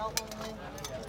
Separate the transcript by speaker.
Speaker 1: Wala akong